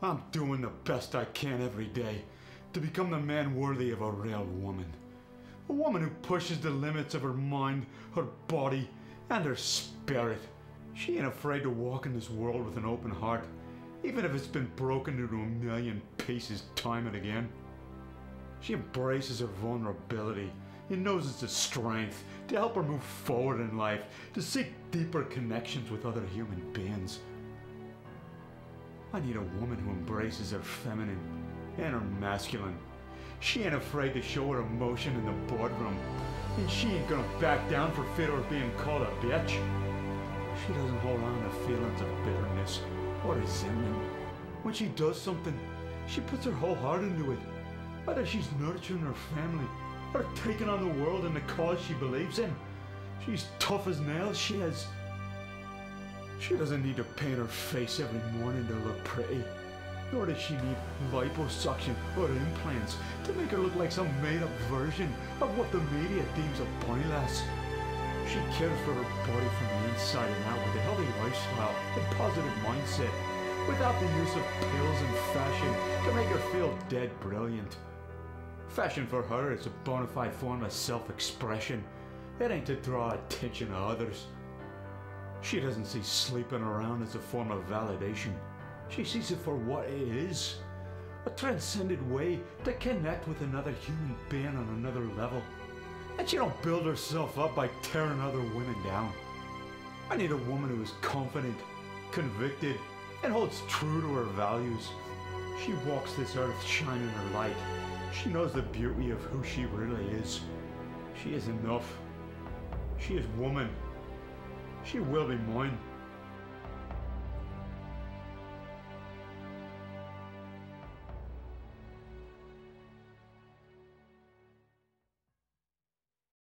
I'm doing the best I can every day to become the man worthy of a real woman. A woman who pushes the limits of her mind, her body, and her spirit. She ain't afraid to walk in this world with an open heart, even if it's been broken into a million pieces time and again. She embraces her vulnerability and knows it's a strength to help her move forward in life, to seek deeper connections with other human beings. I need a woman who embraces her feminine and her masculine. She ain't afraid to show her emotion in the boardroom, and she ain't gonna back down for fear of being called a bitch. She doesn't hold on to feelings of bitterness or resentment. When she does something, she puts her whole heart into it, whether she's nurturing her family or taking on the world and the cause she believes in. She's tough as nails, she is. She doesn't need to paint her face every morning to look pretty. Nor does she need liposuction or implants to make her look like some made-up version of what the media deems a pointless. She cares for her body from the inside and out with a healthy lifestyle and positive mindset, without the use of pills and fashion to make her feel dead brilliant. Fashion for her is a bona fide form of self-expression. It ain't to draw attention to others. She doesn't see sleeping around as a form of validation. She sees it for what it is a transcended way to connect with another human being on another level. And she don't build herself up by tearing other women down. I need a woman who is confident, convicted, and holds true to her values. She walks this earth shining her light. She knows the beauty of who she really is. She is enough. She is woman. She will be mine.